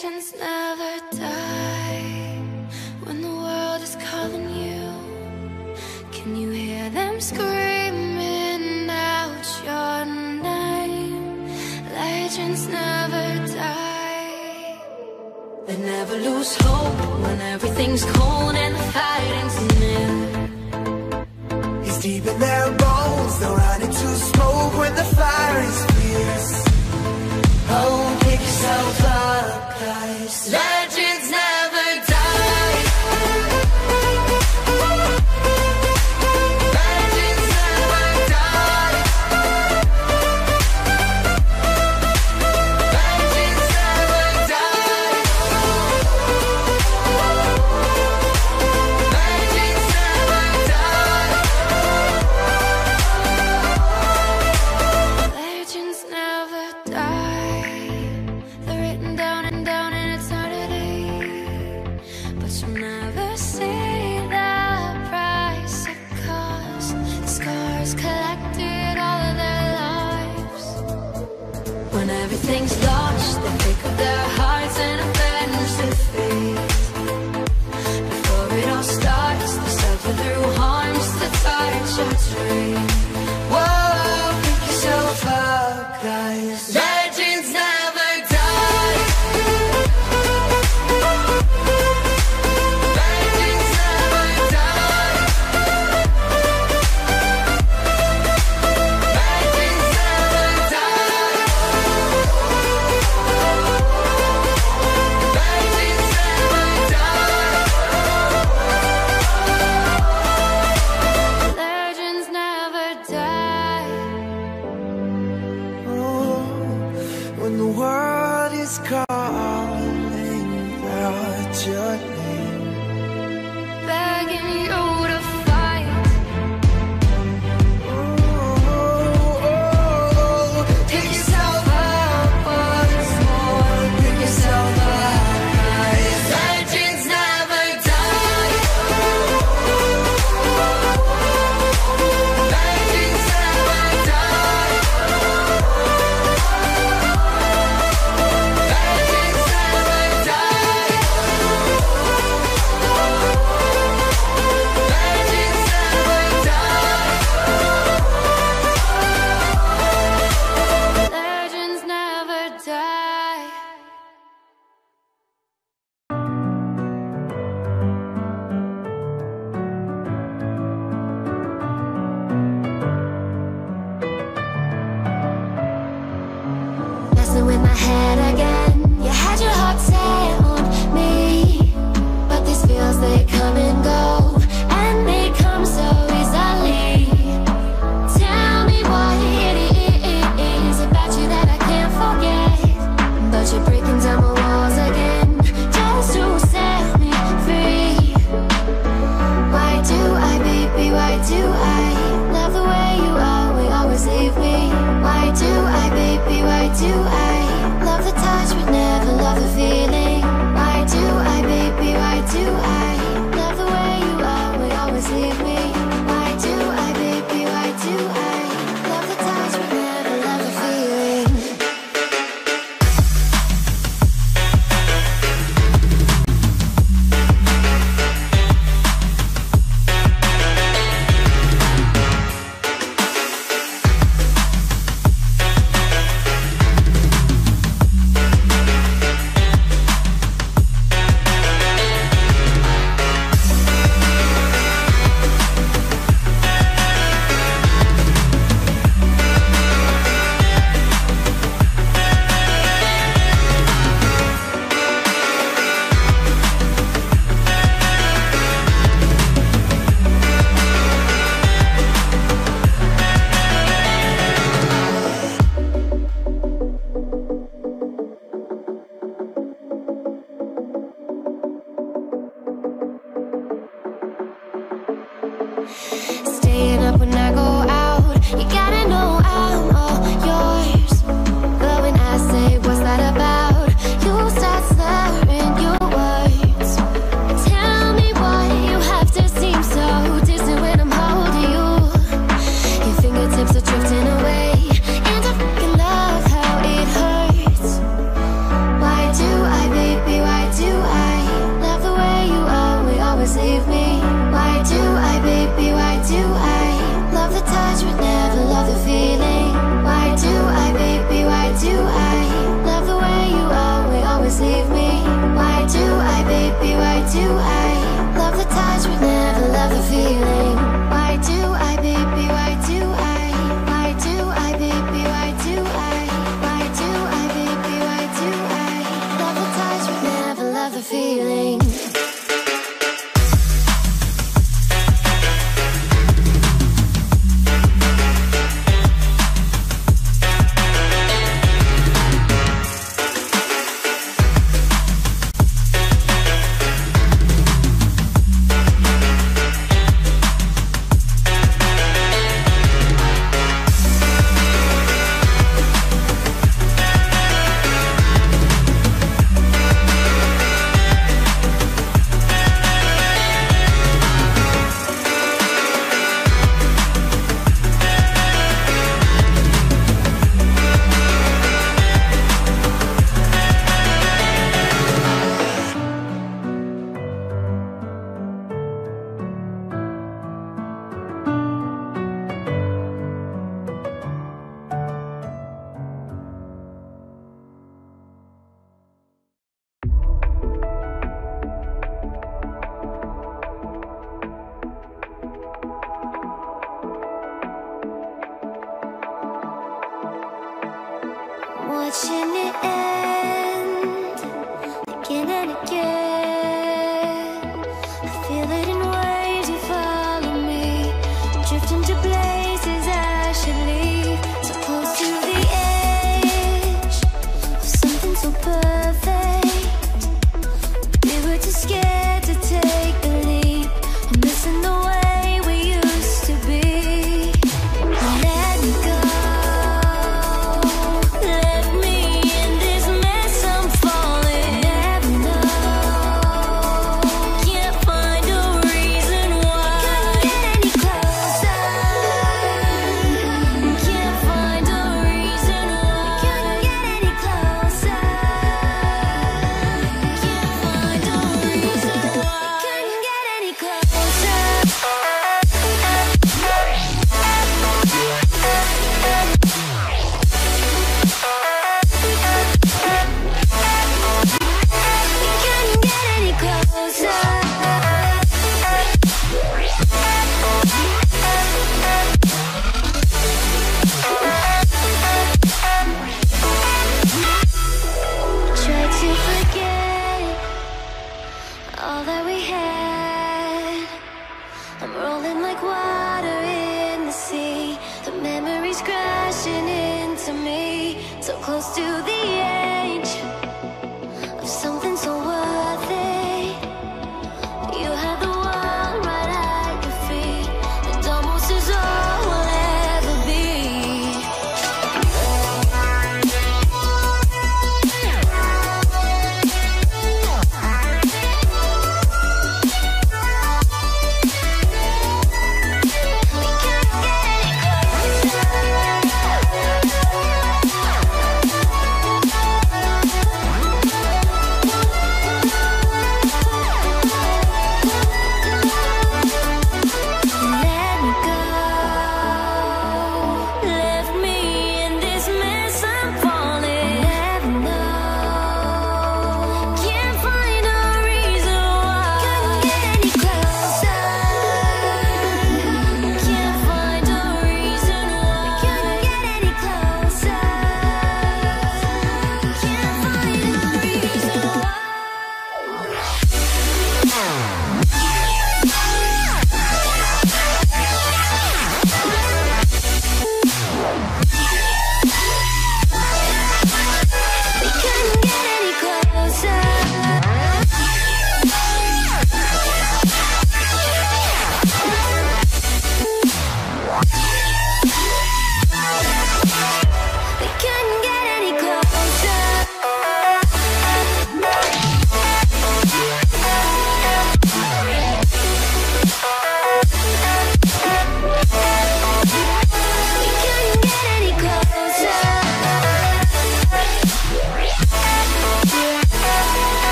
Legends never die when the world is calling you. Can you hear them screaming out your name? Legends never die. They never lose hope when everything's cold and the fighting's near. It's deep in their bones, they'll run into smoke when the fire is fierce. Oh, pick yourself up, touch Oh. close to the end.